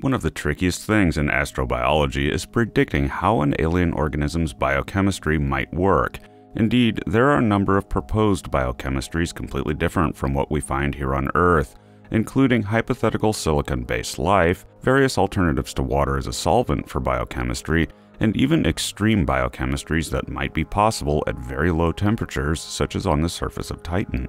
One of the trickiest things in astrobiology is predicting how an alien organism's biochemistry might work. Indeed, there are a number of proposed biochemistries completely different from what we find here on Earth, including hypothetical silicon based life, various alternatives to water as a solvent for biochemistry, and even extreme biochemistries that might be possible at very low temperatures, such as on the surface of Titan.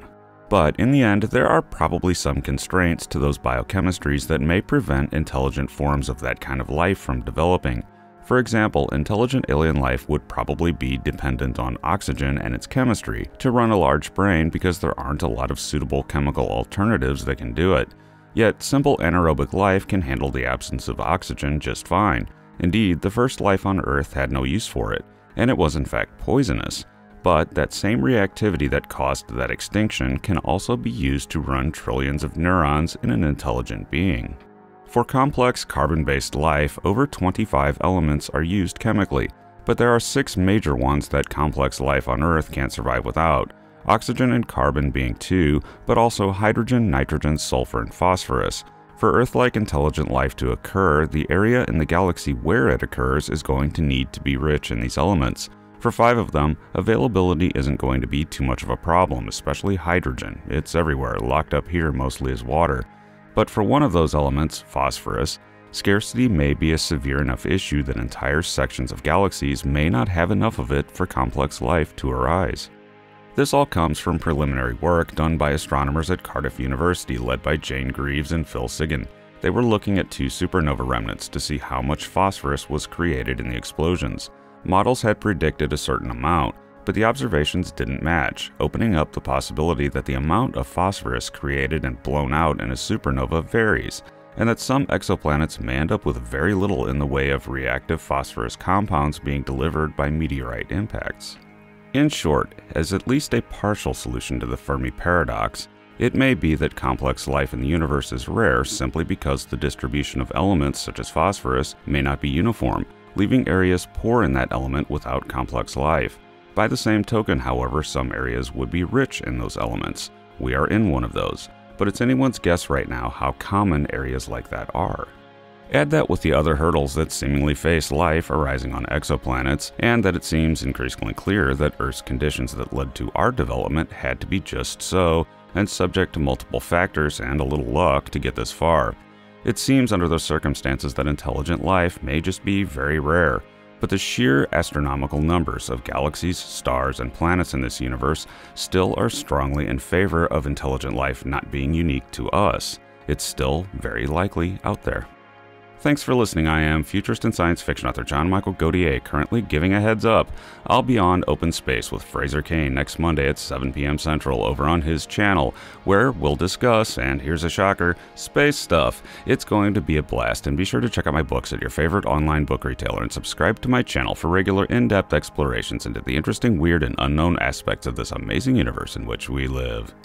But in the end, there are probably some constraints to those biochemistries that may prevent intelligent forms of that kind of life from developing. For example, intelligent alien life would probably be dependent on oxygen and its chemistry to run a large brain because there aren't a lot of suitable chemical alternatives that can do it. Yet, simple anaerobic life can handle the absence of oxygen just fine. Indeed, the first life on Earth had no use for it, and it was in fact poisonous. But that same reactivity that caused that extinction can also be used to run trillions of neurons in an intelligent being. For complex carbon based life, over 25 elements are used chemically, but there are six major ones that complex life on Earth can't survive without oxygen and carbon being two, but also hydrogen, nitrogen, sulfur, and phosphorus. For Earth like intelligent life to occur, the area in the galaxy where it occurs is going to need to be rich in these elements. For five of them, availability isn't going to be too much of a problem, especially hydrogen. It's everywhere, locked up here mostly as water. But for one of those elements, phosphorus, scarcity may be a severe enough issue that entire sections of galaxies may not have enough of it for complex life to arise. This all comes from preliminary work done by astronomers at Cardiff University led by Jane Greaves and Phil Cigan. They were looking at two supernova remnants to see how much phosphorus was created in the explosions. Models had predicted a certain amount, but the observations didn't match, opening up the possibility that the amount of phosphorus created and blown out in a supernova varies, and that some exoplanets may end up with very little in the way of reactive phosphorus compounds being delivered by meteorite impacts. In short, as at least a partial solution to the Fermi paradox, it may be that complex life in the universe is rare simply because the distribution of elements such as phosphorus may not be uniform, leaving areas poor in that element without complex life. By the same token, however, some areas would be rich in those elements. We are in one of those, but it's anyone's guess right now how common areas like that are. Add that with the other hurdles that seemingly face life arising on exoplanets, and that it seems increasingly clear that Earth's conditions that led to our development had to be just so, and subject to multiple factors and a little luck to get this far. It seems under those circumstances that intelligent life may just be very rare, but the sheer astronomical numbers of galaxies, stars, and planets in this universe still are strongly in favor of intelligent life not being unique to us. It's still very likely out there. Thanks for listening. I am futurist and science fiction author John Michael Godier, currently giving a heads up. I'll be on Open Space with Fraser Cain next Monday at 7 p.m. Central over on his channel, where we'll discuss, and here's a shocker, space stuff. It's going to be a blast, and be sure to check out my books at your favorite online book retailer and subscribe to my channel for regular in depth explorations into the interesting, weird, and unknown aspects of this amazing universe in which we live.